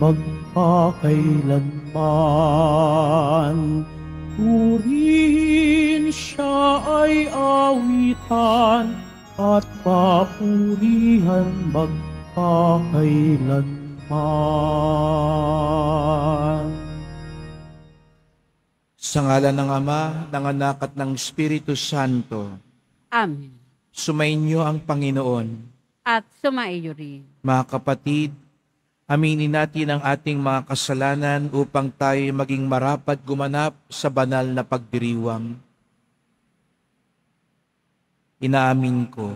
magpakailanman. Purihin siya ay awitan at papurihan magpakailanman. Sa ngalan ng Ama, ng Anak at ng Espiritu Santo, Amen. sumainyo ang Panginoon. At sumaiyo rin. Mga kapatid, aminin natin ang ating mga kasalanan upang tayo maging marapat gumanap sa banal na pagdiriwang. Inaamin ko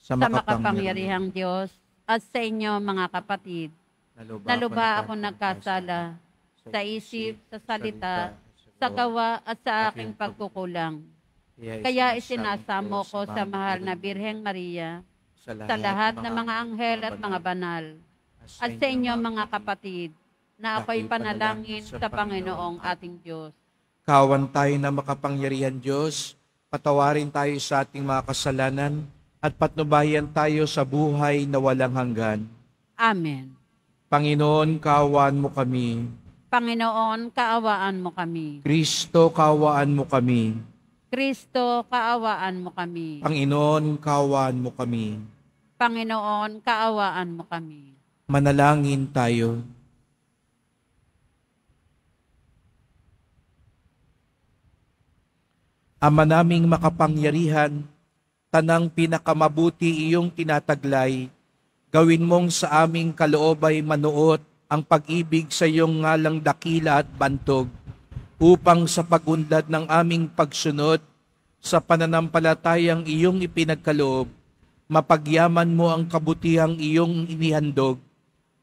sa, Sa makapangyarihang Diyos at sa inyo mga kapatid, naluba ako nagkasala sa isip, sa salita, sa gawa at sa aking pagkukulang. Kaya isinasamo ko sa mahal na Birheng Maria, sa lahat ng mga anghel at mga banal, at sa inyo mga kapatid, na ako'y panalangin sa Panginoong ating Diyos. Kawan tayo na makapangyarihan Diyos, patawarin tayo sa ating mga kasalanan, at patnubayan tayo sa buhay na walang hanggan. Amen. Panginoon, kawan mo kami. Panginoon, kaawaan mo kami. Kristo, kawaan mo kami. Kristo, kaawaan mo kami. Panginoon, kawan mo kami. Panginoon, kaawaan mo kami. Manalangin tayo. Ama naming makapangyarihan, tanang pinakamabuti iyong tinataglay, gawin mong sa aming kaloobay manuot ang pag-ibig sa iyong ngalang dakila at bantog, upang sa pagunlad ng aming pagsunod sa pananampalatayang iyong ipinagkaloob, mapagyaman mo ang kabutihang iyong inihandog,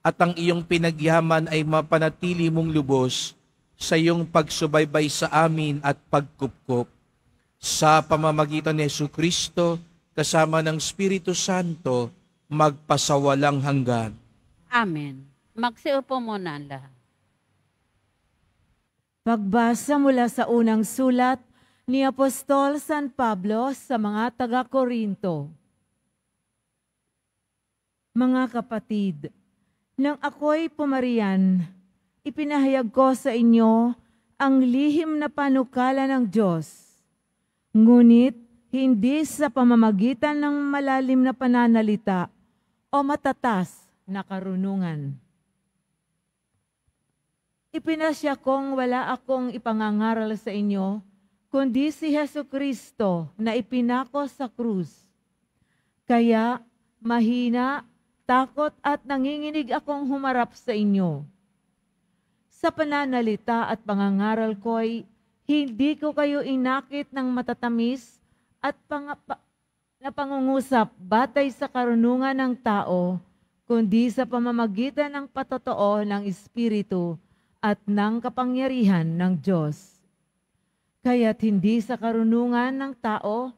at ang iyong pinagyaman ay mapanatili mong lubos sa iyong pagsubaybay sa amin at pagkupkop. Sa pamamagitan ni Yesu Kristo, kasama ng Espiritu Santo, magpasawalang hanggan. Amen. Magsiupo muna ang lahat. Pagbasa mula sa unang sulat ni Apostol San Pablo sa mga taga-Korinto. Mga kapatid, nang ako'y pumarian, ipinahayag ko sa inyo ang lihim na panukala ng Diyos. Ngunit hindi sa pamamagitan ng malalim na pananalita o matatas na karunungan. Ipinasya kong wala akong ipangangaral sa inyo, kundi si Heso Kristo na ipinako sa krus. Kaya mahina, takot at nanginginig akong humarap sa inyo. Sa pananalita at pangangaral ko'y hindi ko kayo inakit ng matatamis at pangapa, na pangungusap batay sa karunungan ng tao, kundi sa pamamagitan ng patotoo ng Espiritu at ng kapangyarihan ng Diyos. Kaya't hindi sa karunungan ng tao,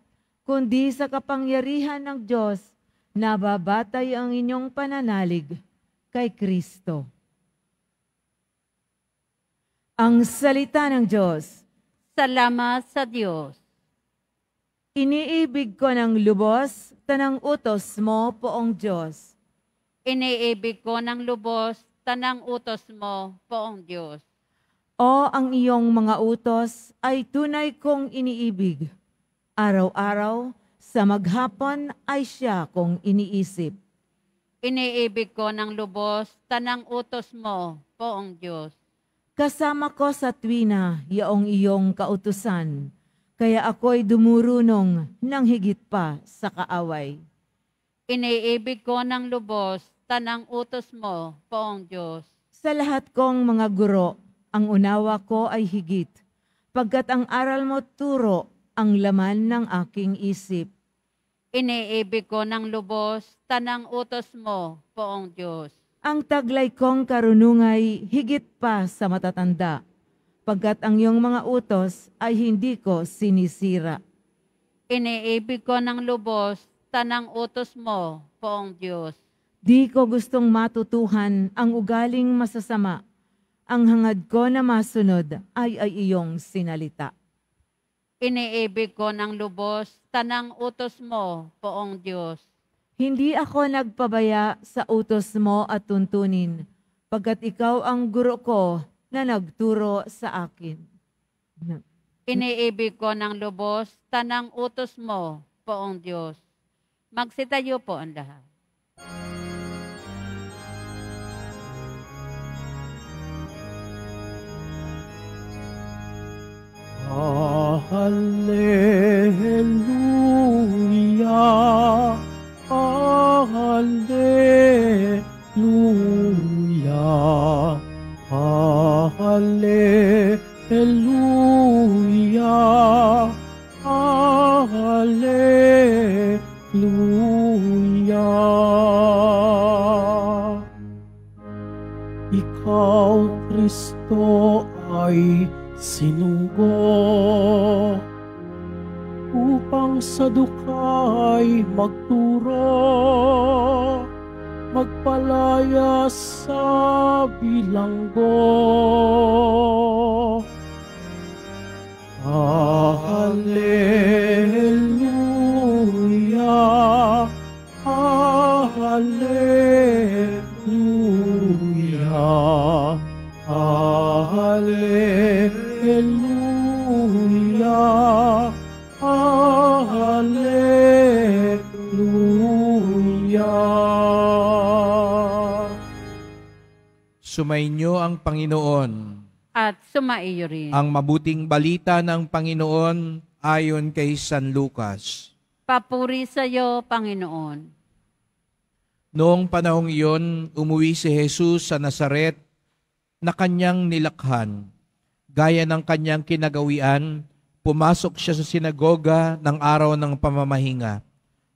kundi sa kapangyarihan ng Diyos, nababatay ang inyong pananalig kay Kristo. Ang salita ng Diyos. Salamat sa Diyos. Iniibig ko ng lubos, tanang utos mo, poong Diyos. Iniibig ko ng lubos, tanang utos mo, poong Diyos. O ang iyong mga utos ay tunay kong iniibig. Araw-araw, sa maghapon ay siya kong iniisip. Iniibig ko ng lubos, tanang utos mo, poong Diyos. Kasama ko sa tuwina yaong iyong kautusan, kaya ako'y dumurunong ng higit pa sa kaaway. Iniibig ko ng lubos, tanang utos mo, poong Diyos. Sa lahat kong mga guro, ang unawa ko ay higit, pagkat ang aral mo turo ang laman ng aking isip. Iniibig ko ng lubos, tanang utos mo, poong Diyos. Ang taglay kong karunungay higit pa sa matatanda, pagkat ang iyong mga utos ay hindi ko sinisira. Iniibig ko ng lubos, tanang utos mo, poong Diyos. Di ko gustong matutuhan ang ugaling masasama. Ang hangad ko na masunod ay ay iyong sinalita. Iniibig ko ng lubos, tanang utos mo, poong Diyos. Hindi ako nagpabaya sa utos mo at tuntunin, pagkat ikaw ang guro ko na nagturo sa akin. Iniibig ko ng lubos, tanang utos mo, poong Diyos. Magsitayo po ang lahat. Hallelujah, Hallelujah, Hallelujah, Hallelujah. Ikaw, Kristo, ay sinugo upang sa dukay magturo magpalaya sa bilanggo sumaiyo rin. Ang mabuting balita ng Panginoon ayon kay San Lucas. Papuri sa iyo, Panginoon. Noong panahong iyon, umuwi si Jesus sa Nazaret na kanyang nilakhan. Gaya ng kanyang kinagawian, pumasok siya sa sinagoga ng araw ng pamamahinga.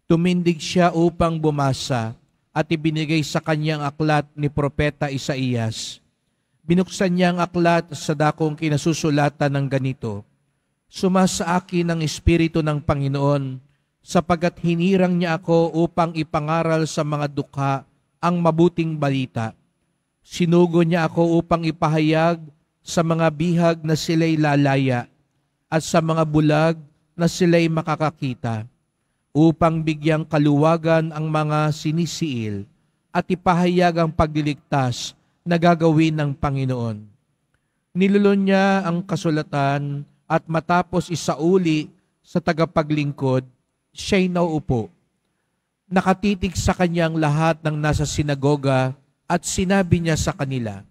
Tumindig siya upang bumasa at ibinigay sa kanyang aklat ni Propeta Isaías. Binuksan niya ang aklat sa dakong kinasusulatan ng ganito, Sumasa akin ang Espiritu ng Panginoon, sapagat hinirang niya ako upang ipangaral sa mga dukha ang mabuting balita. Sinugo niya ako upang ipahayag sa mga bihag na sila'y lalaya at sa mga bulag na sila'y makakakita upang bigyang kaluwagan ang mga sinisiil at ipahayag ang pagliligtas na gagawin ng Panginoon. Nilulon niya ang kasulatan at matapos isauli sa tagapaglingkod, siya'y naupo. Nakatitig sa kanyang lahat ng nasa sinagoga at sinabi niya sa kanila,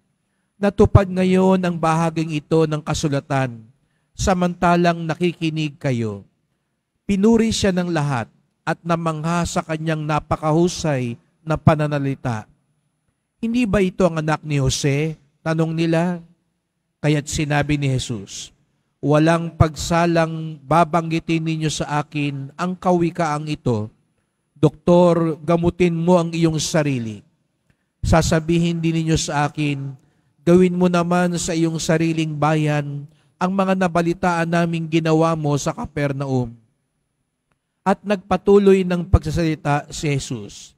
Natupad ngayon ang bahaging ito ng kasulatan, samantalang nakikinig kayo. Pinuri siya ng lahat at namangha sa kanyang napakahusay na pananalita. Hindi ba ito ang anak ni Jose? Tanong nila. Kaya't sinabi ni Jesus, Walang pagsalang babanggitin ninyo sa akin ang kawikaang ito. Doktor, gamutin mo ang iyong sarili. Sasabihin din ninyo sa akin, gawin mo naman sa iyong sariling bayan ang mga nabalitaan naming ginawa mo sa Kapernaum. At nagpatuloy ng pagsasalita si Jesus.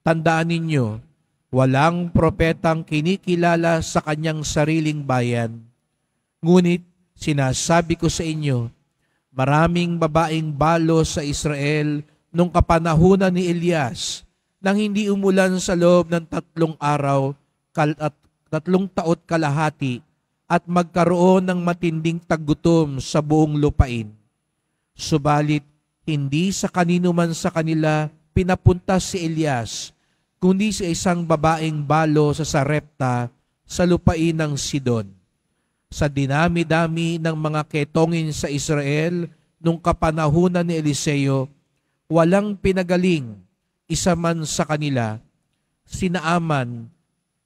Tandaan ninyo, walang propetang kinikilala sa kanyang sariling bayan. Ngunit sinasabi ko sa inyo, maraming babaeng balo sa Israel nung kapanahunan ni Elias nang hindi umulan sa loob ng tatlong araw at tatlong taot kalahati at magkaroon ng matinding taggutom sa buong lupain. Subalit, hindi sa kanino man sa kanila pinapunta si Elias, kundi sa isang babaeng balo sa Sarepta sa lupain ng Sidon. Sa dinami-dami ng mga ketongin sa Israel nung kapanahunan ni Eliseo, walang pinagaling isa man sa kanila, sinaaman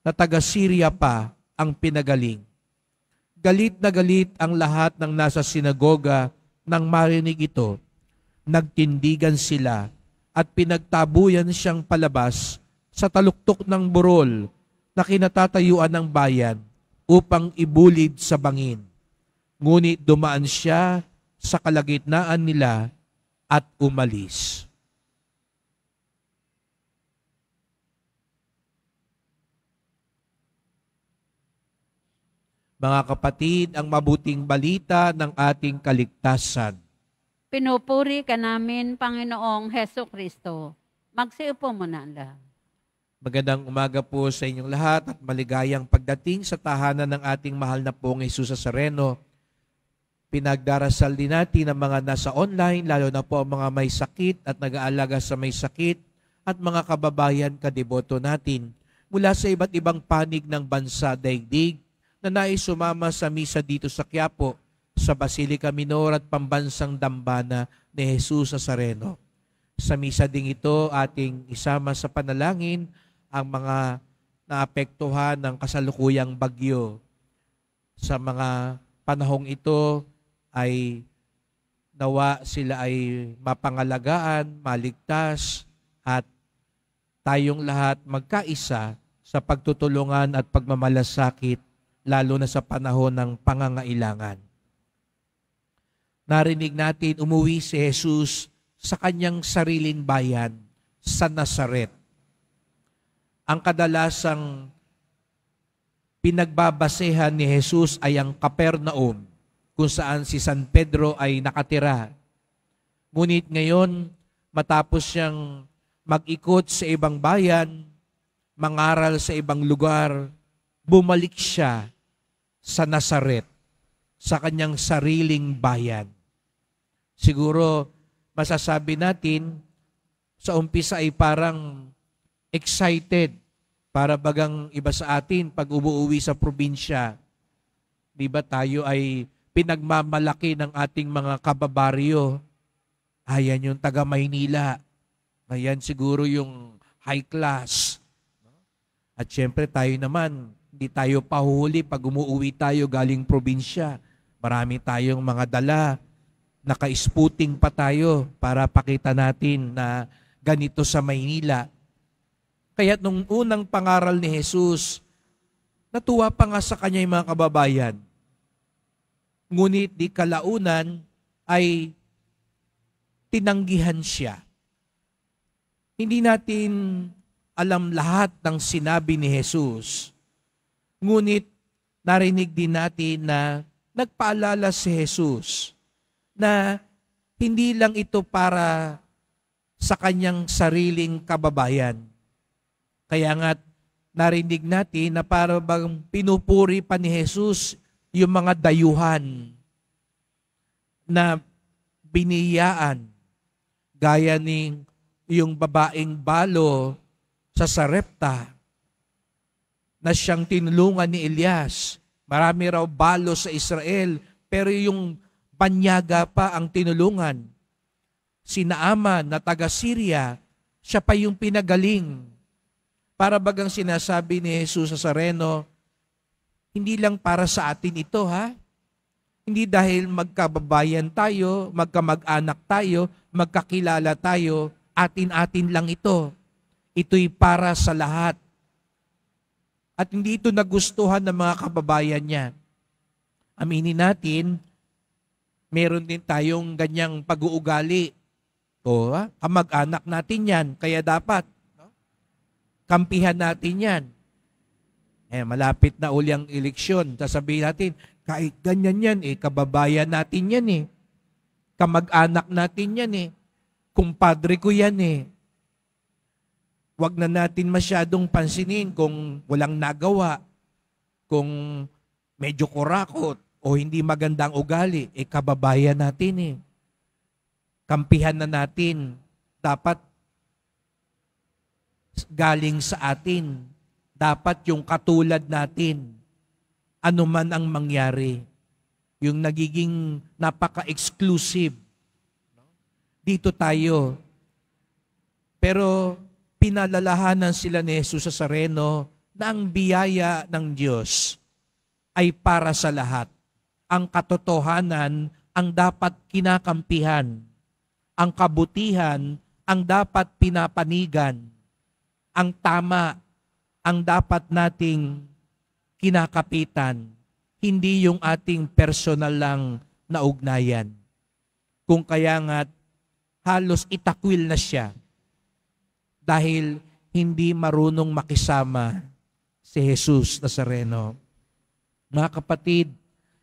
na taga-Syria pa ang pinagaling. Galit na galit ang lahat ng nasa sinagoga nang marinig ito. Nagtindigan sila at pinagtabuyan siyang palabas sa taluktok ng burol na kinatatayuan ng bayan upang ibulid sa bangin. Ngunit dumaan siya sa kalagitnaan nila at umalis. Mga kapatid, ang mabuting balita ng ating kaligtasan. Pinupuri ka namin, Panginoong Heso Kristo. Magsiupo mo na ang lahat. Magandang umaga po sa inyong lahat at maligayang pagdating sa tahanan ng ating mahal na pong Jesus sa Sareno. Pinagdarasal din natin ang mga nasa online, lalo na po ang mga may sakit at nag-aalaga sa may sakit at mga kababayan kadeboto natin mula sa iba't ibang panig ng bansa daigdig na nais sumama sa misa dito sa Quiapo sa Basilica Minor at Pambansang Dambana ni Jesus sa Sareno. Sa misa ding ito, ating isama sa panalangin ang mga naapektuhan ng kasalukuyang bagyo. Sa mga panahong ito ay nawa sila ay mapangalagaan, maligtas, at tayong lahat magkaisa sa pagtutulungan at pagmamalasakit lalo na sa panahon ng pangangailangan. Narinig natin umuwi si Jesus sa kanyang sariling bayan, sa Nazaret ang kadalasang pinagbabasehan ni Jesus ay ang Capernaum, kung saan si San Pedro ay nakatira. Ngunit ngayon, matapos siyang mag-ikot sa ibang bayan, mangaral sa ibang lugar, bumalik siya sa Nazaret, sa kanyang sariling bayan. Siguro, masasabi natin, sa umpisa ay parang excited para bagang iba sa atin pag umuwi sa probinsya. Di ba tayo ay pinagmamalaki ng ating mga kababaryo. Ayan yung taga Maynila. Ayan siguro yung high class. At syempre tayo naman, hindi tayo pahuli pag umuwi tayo galing probinsya. Marami tayong mga dala. Naka-sputing pa tayo para pakita natin na ganito sa Maynila kaya nung unang pangaral ni Jesus, natuwa pa nga sa kanya yung mga kababayan. Ngunit di kalaunan ay tinanggihan siya. Hindi natin alam lahat ng sinabi ni Jesus. Ngunit narinig din natin na nagpaalala si Jesus na hindi lang ito para sa kanyang sariling kababayan, kaya nga narinig natin na para bang pinupuri pa ni Jesus yung mga dayuhan na biniyaan gaya ni yung babaeng balo sa Sarepta na siyang tinulungan ni Elias. Marami raw balo sa Israel, pero yung banyaga pa ang tinulungan. Si Naaman na taga Syria, siya pa yung pinagaling para bagang sinasabi ni Jesus sa Sareno, hindi lang para sa atin ito ha. Hindi dahil magkababayan tayo, magkamag-anak tayo, magkakilala tayo, atin-atin lang ito. Ito'y para sa lahat. At hindi ito nagustuhan ng mga kababayan niya. Aminin natin, meron din tayong ganyang pag-uugali. O, kamag-anak natin yan, kaya dapat kampihan natin yan. Eh, malapit na uli ang eleksyon. Sasabihin natin, kahit ganyan yan, eh, kababayan natin yan eh. Kamag-anak natin yan eh. Kumpadre ko yan eh. Huwag na natin masyadong pansinin kung walang nagawa, kung medyo kurakot o hindi magandang ugali, eh kababayan natin eh. Kampihan na natin. Dapat galing sa atin. Dapat yung katulad natin, ano man ang mangyari, yung nagiging napaka-exclusive. Dito tayo. Pero pinalalahanan sila ni Jesus sa Sareno na ang biyaya ng Diyos ay para sa lahat. Ang katotohanan ang dapat kinakampihan. Ang kabutihan ang dapat pinapanigan ang tama, ang dapat nating kinakapitan, hindi yung ating personal lang na ugnayan. Kung kaya nga halos itakwil na siya dahil hindi marunong makisama si Jesus Nazareno. Mga kapatid,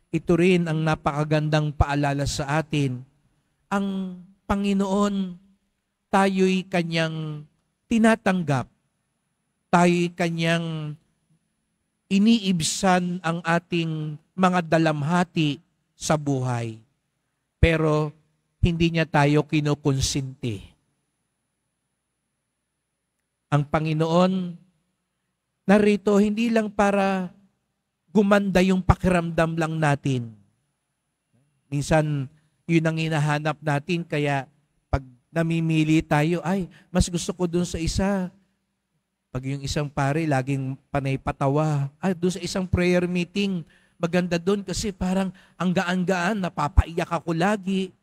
ito rin ang napakagandang paalala sa atin. Ang Panginoon, tayo'y kanyang tinatanggap tayo kanyang iniibsan ang ating mga dalamhati sa buhay. Pero hindi niya tayo kinukonsinti. Ang Panginoon narito hindi lang para gumanda yung pakiramdam lang natin. Minsan, yun ang hinahanap natin, kaya pag namimili tayo, ay, mas gusto ko dun sa isa. Pag yung isang pare, laging panay patawa. Ay, dun sa isang prayer meeting, maganda dun kasi parang ang gaan-gaan, napapaiyak ako lagi.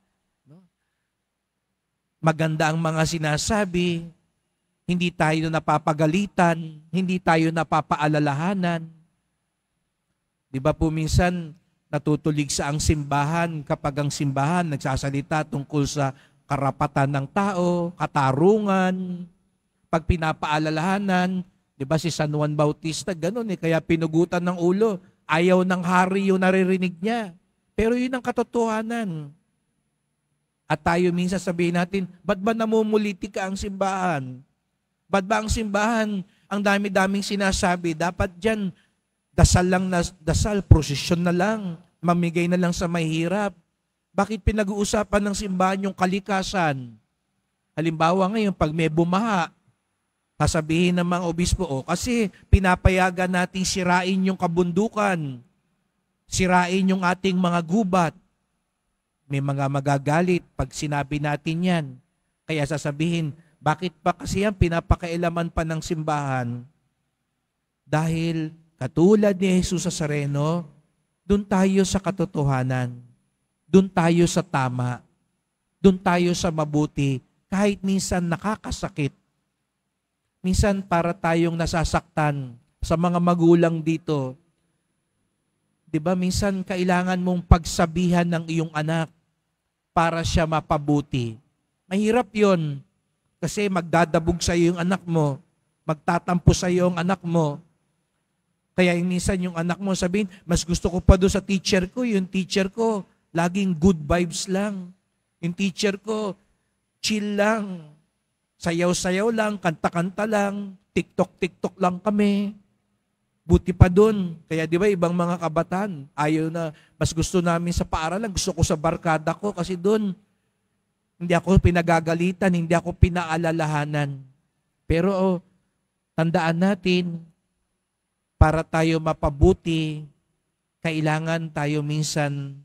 Maganda ang mga sinasabi, hindi tayo napapagalitan, hindi tayo napapaalalahanan. Di ba po minsan natutulig sa ang simbahan kapag ang simbahan nagsasalita tungkol sa karapatan ng tao, katarungan, pag pinapaalalahanan, di ba si San Juan Bautista, ganun eh, kaya pinugutan ng ulo, ayaw ng hari yung naririnig niya. Pero yun ang katotohanan. At tayo minsan sabihin natin, ba't ba namumuliti ka ang simbahan? Ba't ba ang simbahan, ang dami-daming sinasabi, dapat dyan, dasal lang na dasal, prosesyon na lang, mamigay na lang sa mahirap. Bakit pinag-uusapan ng simbahan yung kalikasan? Halimbawa ngayon, pag may bumaha, sasabihin ng mga obispo, oh, kasi pinapayagan natin sirain yung kabundukan, sirain yung ating mga gubat, may mga magagalit pag sinabi natin yan. Kaya sasabihin, bakit pa kasi yan pinapakailaman pa ng simbahan? Dahil katulad ni Jesus sa Sareno, doon tayo sa katotohanan. Doon tayo sa tama. Doon tayo sa mabuti. Kahit minsan nakakasakit. Minsan para tayong nasasaktan sa mga magulang dito. 'Di ba minsan kailangan mong pagsabihan ng iyong anak para siya mapabuti. Mahirap 'yon kasi magdadabog sa iyo yung anak mo, magtatampo sa iyo ang anak mo. Kaya minsan yung anak mo sabihin, mas gusto ko pa do sa teacher ko, yung teacher ko laging good vibes lang. Yung teacher ko chill lang. Sayaw-sayaw lang, kanta-kanta lang, TikTok-TikTok lang kami. Buti pa doon. Kaya di ba ibang mga kabataan, ayaw na, mas gusto namin sa paaralan, gusto ko sa barkada ko kasi doon, hindi ako pinagagalitan, hindi ako pinaalalahanan. Pero oh, tandaan natin, para tayo mapabuti, kailangan tayo minsan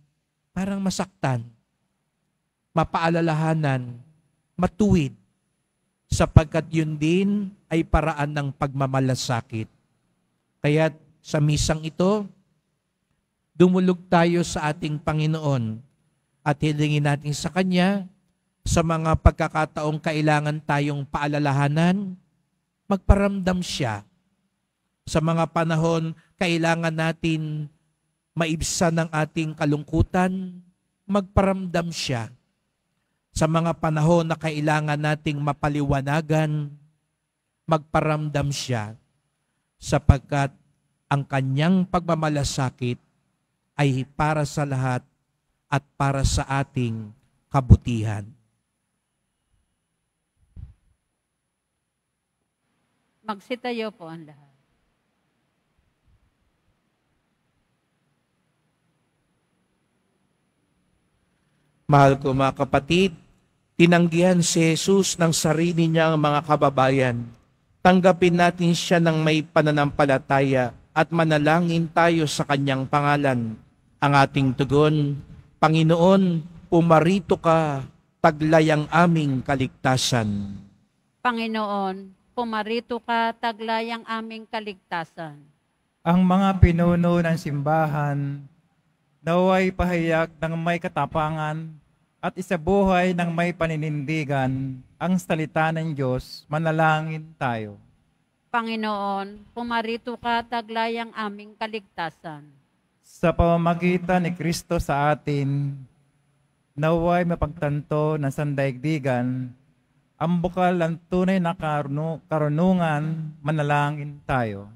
parang masaktan, mapaalalahanan, matuwid, sapagkat yun din ay paraan ng pagmamalasakit. Kaya sa misang ito, dumulog tayo sa ating Panginoon at hilingin natin sa Kanya sa mga pagkakataong kailangan tayong paalalahanan, magparamdam siya. Sa mga panahon, kailangan natin maibsan ng ating kalungkutan, magparamdam siya sa mga panahon na kailangan nating mapaliwanagan, magparamdam siya sapagkat ang kanyang pagmamalasakit ay para sa lahat at para sa ating kabutihan. Magsitayo po ang lahat. Mahal ko mga kapatid, tinanggihan si Jesus ng sarili niyang mga kababayan. Tanggapin natin siya ng may pananampalataya at manalangin tayo sa kanyang pangalan. Ang ating tugon, Panginoon, pumarito ka, taglay ang aming kaligtasan. Panginoon, pumarito ka, taglay ang aming kaligtasan. Ang mga pinuno ng simbahan, naway pahayag ng may katapangan at isabuhay ng may paninindigan ang salita ng Diyos, manalangin tayo. Panginoon, pumarito ka, taglay ang aming kaligtasan. Sa pamamagitan ni Kristo sa atin, naway mapagtanto ng sandaigdigan, ang bukal ng tunay na karunu- karunungan, manalangin tayo.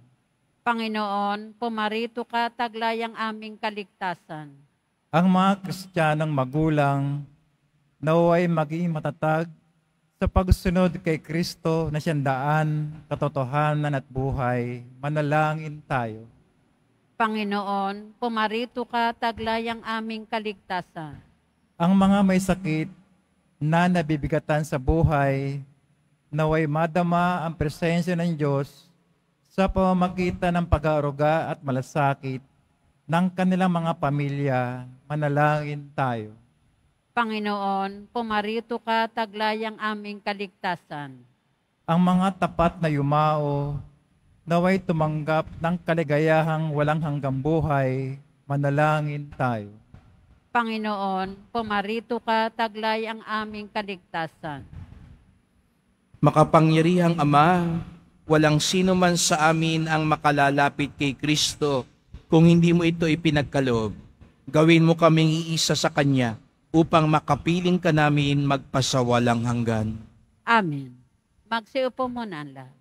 Panginoon, pumarito ka, taglay ang aming kaligtasan. Ang mga Kristiyanong magulang, naway maging matatag sa pagsunod kay Kristo na siyang daan, katotohanan at buhay, manalangin tayo. Panginoon, pumarito ka taglay ang aming kaligtasan. Ang mga may sakit na nabibigatan sa buhay, naway madama ang presensya ng Diyos sa pamamagitan ng pag-aaruga at malasakit ng kanilang mga pamilya, manalangin tayo. Panginoon, pumarito ka taglay ang aming kaligtasan. Ang mga tapat na yumao, naway tumanggap ng kaligayahang walang hanggang buhay, manalangin tayo. Panginoon, pumarito ka taglay ang aming kaligtasan. Makapangyarihang Ama, walang sino man sa amin ang makalalapit kay Kristo kung hindi mo ito ipinagkaloob. Gawin mo kaming iisa sa Kanya upang makapiling ka namin magpasawalang hanggan. Amen. Magsiupo muna ang lahat.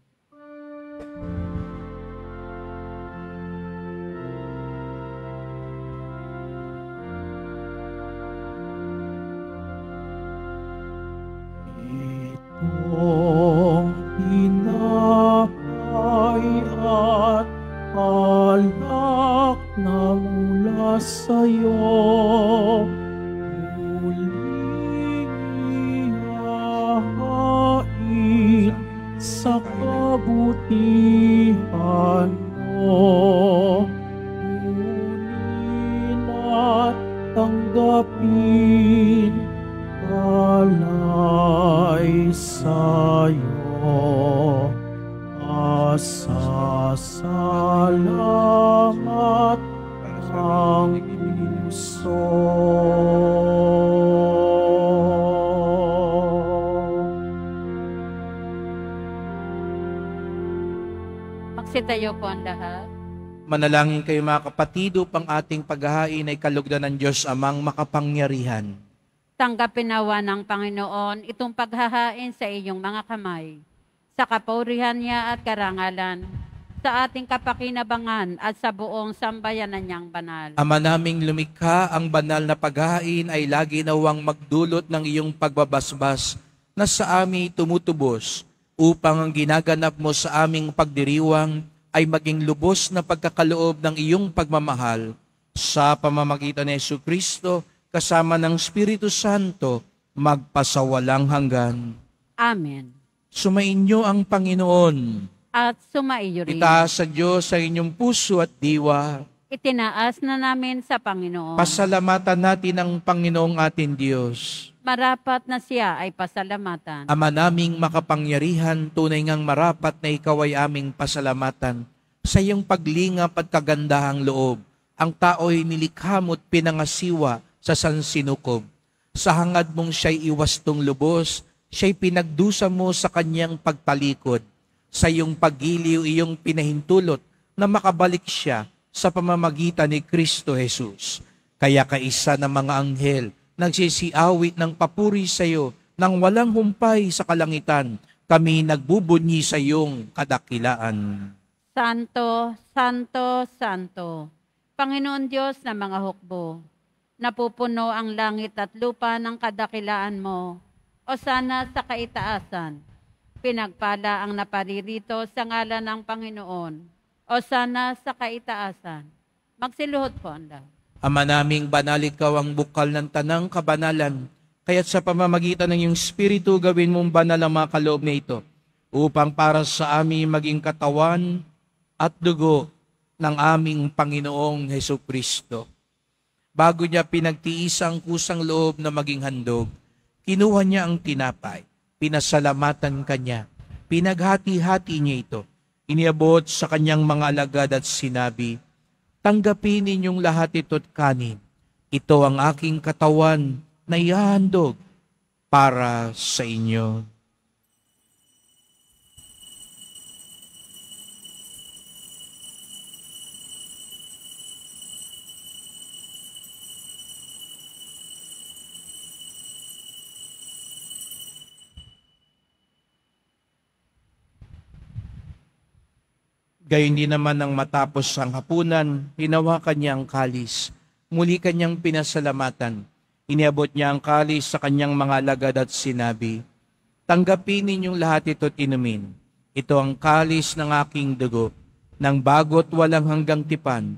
Asasalamat ang puso. Magsitayo po ang lahat. Manalangin kayo mga kapatid upang ating paghahain ay kalugdan ng Diyos amang makapangyarihan. Tanggapin nawa ng Panginoon itong paghahain sa iyong mga kamay, sa kapurihan niya at karangalan, sa ating kapakinabangan at sa buong sambayanan niyang banal. Ama naming lumikha, ang banal na paghahain ay lagi nawang magdulot ng iyong pagbabasbas na sa amin tumutubos upang ang ginaganap mo sa aming pagdiriwang ay maging lubos na pagkakaloob ng iyong pagmamahal sa pamamagitan ni Yesu Kristo kasama ng Espiritu Santo magpasawalang hanggan. Amen. Sumainyo ang Panginoon. At sumaiyo rin. Itaas sa Diyos sa inyong puso at diwa. Itinaas na namin sa Panginoon. Pasalamatan natin ang Panginoong ating Diyos. Marapat na siya ay pasalamatan. Ama naming makapangyarihan, tunay ngang marapat na ikaw ay aming pasalamatan sa iyong paglingap at kagandahang loob. Ang tao'y nilikha mo't pinangasiwa sa sansinukob. Sa hangad mong siya'y iwastong lubos, siya'y pinagdusa mo sa kanyang pagtalikod. Sa iyong pagiliw, iyong pinahintulot na makabalik siya sa pamamagitan ni Kristo Jesus. Kaya kaisa ng mga anghel, nagsisiawit ng papuri sa iyo nang walang humpay sa kalangitan, kami nagbubunyi sa iyong kadakilaan. Santo, Santo, Santo, Panginoon Diyos na mga hukbo, napupuno ang langit at lupa ng kadakilaan mo, o sana sa kaitaasan. Pinagpala ang naparirito sa ngalan ng Panginoon, o sana sa kaitaasan. Magsiluhod po ang lahat. Ama naming banal ikaw ang bukal ng tanang kabanalan, kaya't sa pamamagitan ng iyong Espiritu gawin mong banal ang mga kaloob na ito, upang para sa amin maging katawan at dugo ng aming Panginoong Heso Kristo. Bago niya pinagtiis ang kusang loob na maging handog, kinuha niya ang tinapay, pinasalamatan kanya, pinaghati-hati niya ito, iniabot sa kanyang mga alagad at sinabi, Tanggapin ninyong lahat ito't kanin. Ito ang aking katawan na ihahandog para sa inyo. Gayon din naman nang matapos ang hapunan, hinawakan niya ang kalis. Muli kanyang pinasalamatan. Iniabot niya ang kalis sa kanyang mga lagad at sinabi, Tanggapin ninyong lahat ito't inumin. Ito ang kalis ng aking dugo, ng bagot walang hanggang tipan.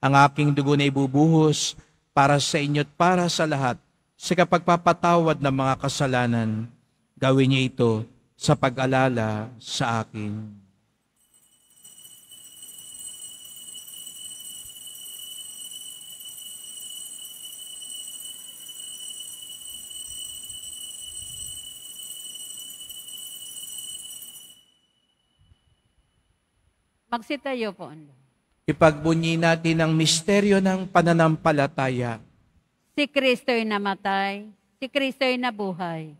Ang aking dugo na ibubuhos para sa inyo't para sa lahat sa kapagpapatawad ng mga kasalanan. Gawin niyo ito sa pag-alala sa akin. Magsitayo po. Ipagbunyi natin ang misteryo ng pananampalataya. Si Kristo'y namatay, si Kristo'y nabuhay,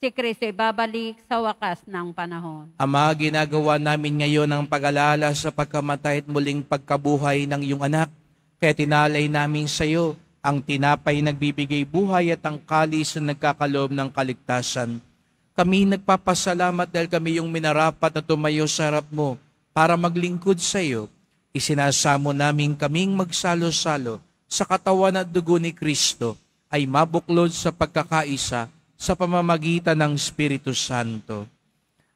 si Kristo'y babalik sa wakas ng panahon. Ama, ginagawa namin ngayon ang pag-alala sa pagkamatay at muling pagkabuhay ng iyong anak. Kaya tinalay namin sa iyo ang tinapay nagbibigay buhay at ang kalis na nagkakaloob ng kaligtasan. Kami nagpapasalamat dahil kami yung minarapat na tumayo sa harap mo para maglingkod sa iyo. Isinasamo namin kaming magsalo-salo sa katawan at dugo ni Kristo ay mabuklod sa pagkakaisa sa pamamagitan ng Espiritu Santo.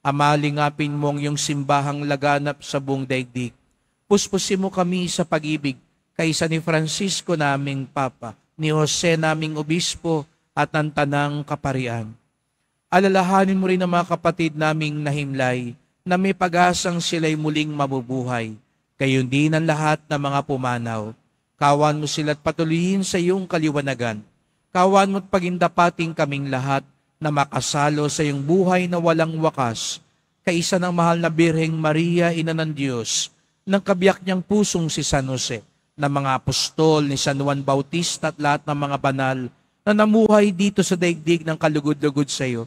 Amalingapin mong yung simbahang laganap sa buong daigdig. Puspusin mo kami sa pag-ibig kaysa ni Francisco naming Papa, ni Jose naming Obispo at ng Tanang Kaparian. Alalahanin mo rin ang mga kapatid naming nahimlay na may pag-asang sila'y muling mabubuhay. Gayon din ang lahat ng mga pumanaw Kawan mo sila't patuloyin sa iyong kaliwanagan. Kawan mo't pagindapating kaming lahat na makasalo sa iyong buhay na walang wakas, kaisa ng mahal na Birheng Maria, Ina ng Diyos, ng kabiyak niyang pusong si San Jose, ng mga apostol ni San Juan Bautista at lahat ng mga banal na namuhay dito sa daigdig ng kalugod-lugod sa iyo.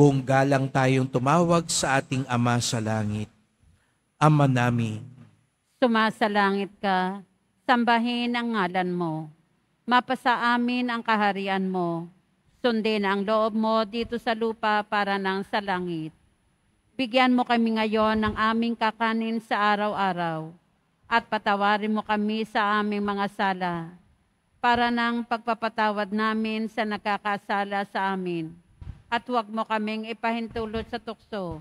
Buong galang tayong tumawag sa ating Ama sa Langit. Ama namin. Sumasalangit ka, sambahin ang ngalan mo. Mapasa amin ang kaharian mo. Sundin ang loob mo dito sa lupa para nang sa langit. Bigyan mo kami ngayon ng aming kakanin sa araw-araw at patawarin mo kami sa aming mga sala para nang pagpapatawad namin sa nakakasala sa amin. At huwag mo kaming ipahintulot sa tukso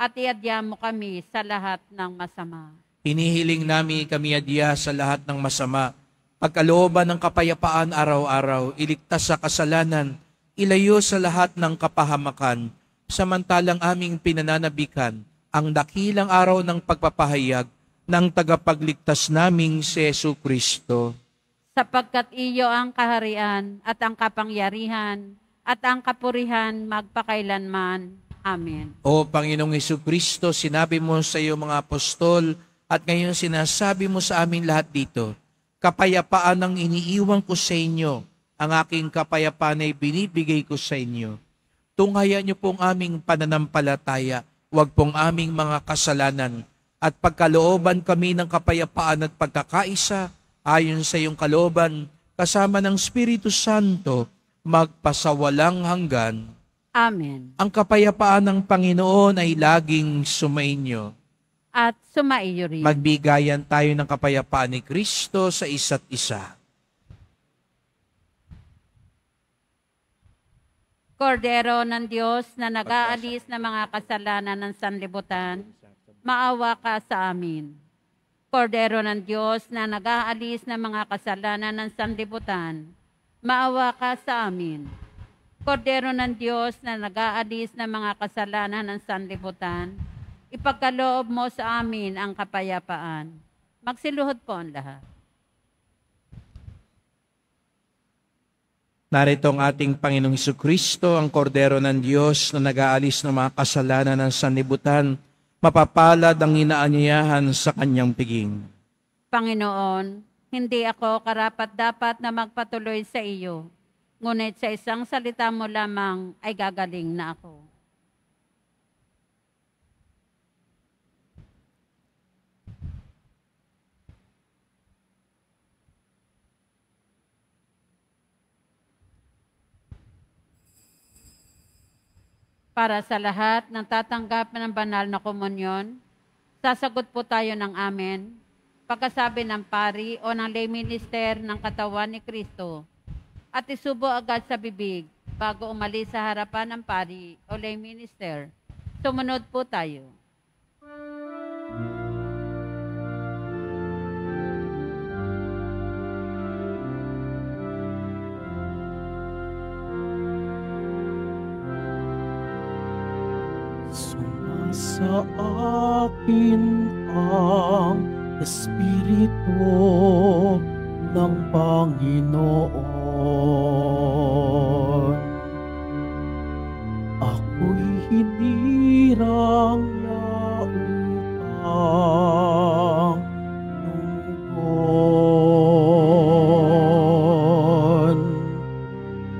at iadya mo kami sa lahat ng masama. Hinihiling namin kami adya sa lahat ng masama. Pagkalooban ng kapayapaan araw-araw, iligtas sa kasalanan, ilayo sa lahat ng kapahamakan, samantalang aming pinananabikan ang dakilang araw ng pagpapahayag ng tagapagligtas naming si Yesu Kristo. Sapagkat iyo ang kaharian at ang kapangyarihan at ang kapurihan magpakailanman. Amen. O Panginoong Heso Kristo, sinabi mo sa iyo mga apostol at ngayon sinasabi mo sa amin lahat dito, kapayapaan ang iniiwan ko sa inyo, ang aking kapayapaan ay binibigay ko sa inyo. Tunghayan niyo pong aming pananampalataya, huwag pong aming mga kasalanan, at pagkalooban kami ng kapayapaan at pagkakaisa, ayon sa iyong kalooban, kasama ng Espiritu Santo, magpasawalang hanggan. Amen. Ang kapayapaan ng Panginoon ay laging sumainyo. At sumaiyo rin. Magbigayan tayo ng kapayapaan ni Kristo sa isa't isa. Kordero ng Diyos na nag-aalis ng mga kasalanan ng sanlibutan, maawa ka sa amin. Kordero ng Diyos na nag-aalis ng mga kasalanan ng sanlibutan, maawa ka sa amin. Kordero ng Diyos na nag-aalis ng mga kasalanan ng sanlibutan, ipagkaloob mo sa amin ang kapayapaan. Magsiluhod po ang lahat. Narito ang ating Panginoong Heso Kristo, ang kordero ng Diyos na nag-aalis ng mga kasalanan ng sanlibutan, mapapalad ang inaanyayahan sa kanyang piging. Panginoon, hindi ako karapat dapat na magpatuloy sa iyo Ngunit sa isang salita mo lamang ay gagaling na ako. Para sa lahat ng tatanggap ng banal na komunyon, sasagot po tayo ng amen. Pagkasabi ng pari o ng lay minister ng katawan ni Kristo, at isubo agad sa bibig bago umalis sa harapan ng pari o lay minister. Sumunod po tayo. Sumasa akin ang Espiritu ng Panginoon. Ako'y hinirang niya upang tungkol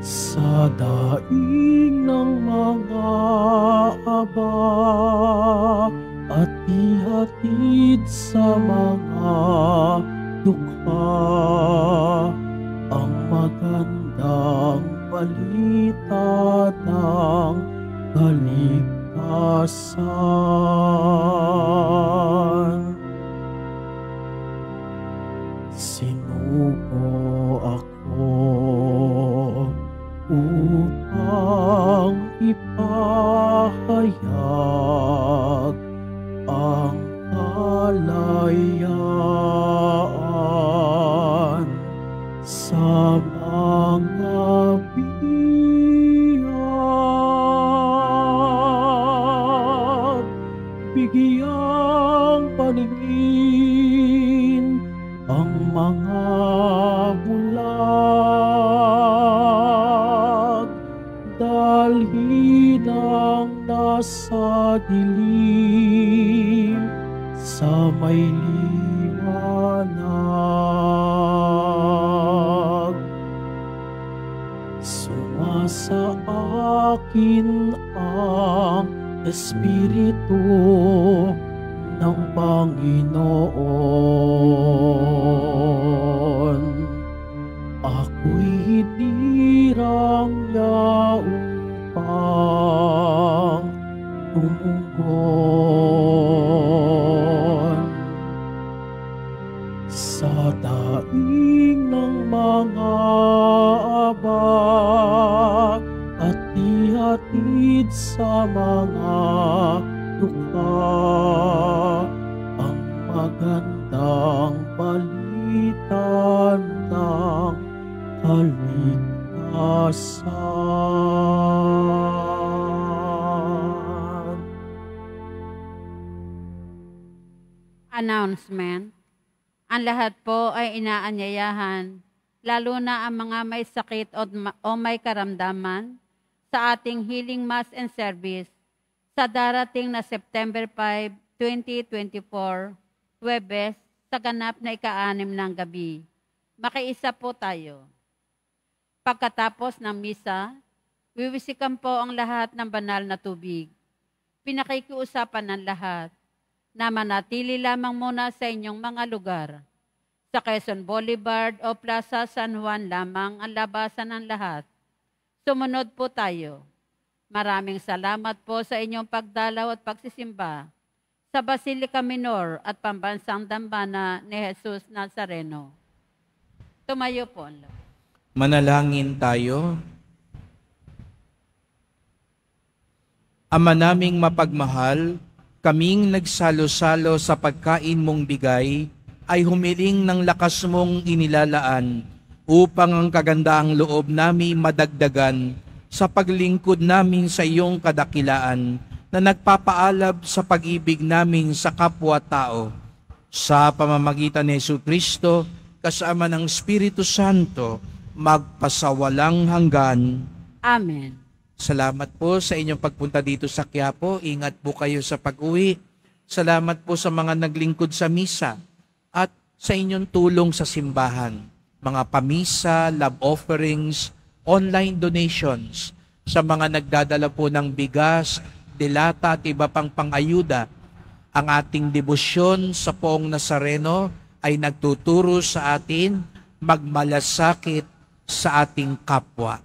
sa daing ng mga aba at ihatid sa mga kaligtasan. Inaanyayahan, lalo na ang mga may sakit o may karamdaman, sa ating Healing Mass and Service sa darating na September 5, 2024, Huwebes, sa ganap na ika-anim ng gabi. Makiisa po tayo. Pagkatapos ng misa, wiwisikan po ang lahat ng banal na tubig. Pinakikiusapan ng lahat na manatili lamang muna sa inyong mga lugar. Sa Quezon Boulevard o Plaza San Juan lamang ang labasan ng lahat. Sumunod po tayo. Maraming salamat po sa inyong pagdalaw at pagsisimba sa Basilica Minor at Pambansang Dambana ni Jesus Nazareno. Tumayo po. Manalangin tayo. Ama naming mapagmahal, kaming nagsalo-salo sa pagkain mong bigay, ay humiling ng lakas mong inilalaan upang ang kagandaang loob namin madagdagan sa paglingkod namin sa iyong kadakilaan na nagpapaalab sa pag-ibig namin sa kapwa-tao. Sa pamamagitan ni Yesu Kristo, kasama ng Espiritu Santo, magpasawalang hanggan. Amen. Salamat po sa inyong pagpunta dito sa Quiapo. Ingat po kayo sa pag-uwi. Salamat po sa mga naglingkod sa misa at sa inyong tulong sa simbahan. Mga pamisa, love offerings, online donations sa mga nagdadala po ng bigas, dilata at iba pang pangayuda. Ang ating debosyon sa poong Nazareno ay nagtuturo sa atin magmalasakit sa ating kapwa.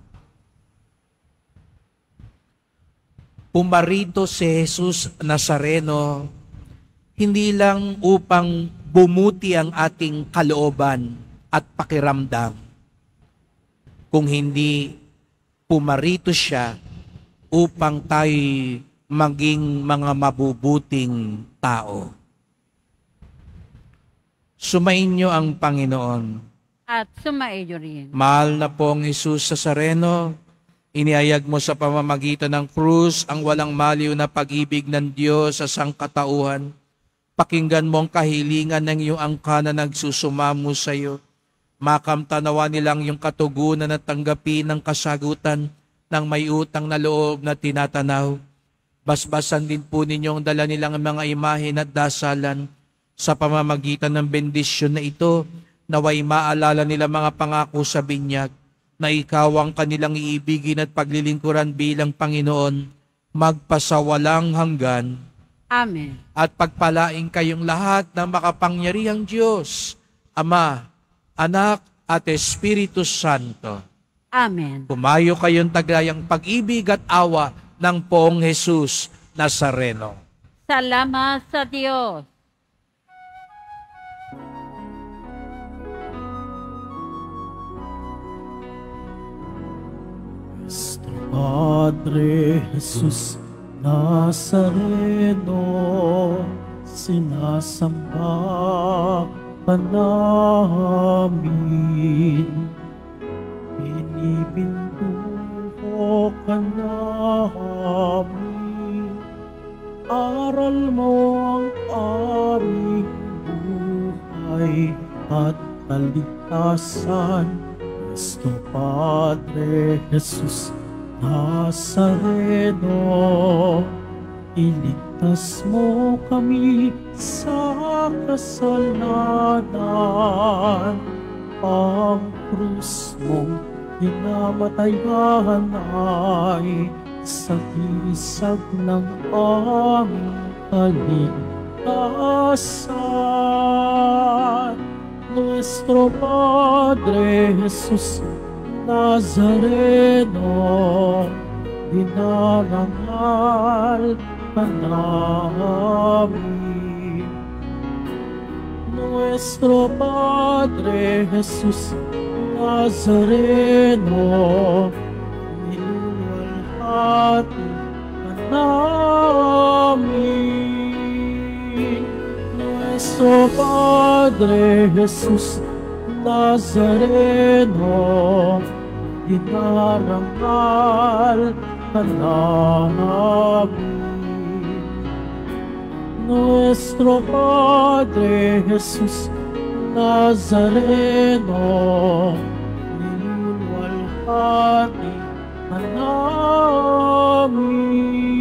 Pumarito si Jesus Nazareno hindi lang upang bumuti ang ating kalooban at pakiramdam, kung hindi pumarito siya upang tayo maging mga mabubuting tao. Sumainyo ang Panginoon. At sumaiyo rin. Mahal na pong Jesus sa Sareno, iniayag mo sa pamamagitan ng krus ang walang maliw na pag-ibig ng Diyos sa sangkatauhan Pakinggan mo ang kahilingan ng iyong angka na nagsusumamo sa iyo. Makamtanawa nilang yung katugunan at tanggapin ng kasagutan ng may utang na loob na tinatanaw. Basbasan din po ninyong dala nilang mga imahin at dasalan sa pamamagitan ng bendisyon na ito naway maalala nila mga pangako sa binyag na ikaw ang kanilang iibigin at paglilingkuran bilang Panginoon magpasawalang hanggan. Amen. At pagpalaing kayong lahat ng makapangyarihang Diyos, Ama, Anak, at Espiritu Santo. Amen. Pumayo kayong tagayang pag-ibig at awa ng poong Jesus Nazareno. Salamat sa Diyos. Nuestro Padre Jesus Nazareno, sinasamba ka namin. Pinipintuho ka namin. Aral mo ang aming buhay at kaligtasan. Cristo Padre Jesus, Nazareno, iligtas mo kami sa kasalanan. Ang krus mong pinamatayan ay sa isag ng aming kaligtasan. Nuestro Padre Jesus, Nazareno, dinarangal ka namin. Nuestro Padre Jesus Nazareno, niluwalhati ka namin. Nuestro Padre Jesus Nazareno, dinarangal ka namin. Nuestro Padre Jesus Nazareno, nilulwalhati ka namin.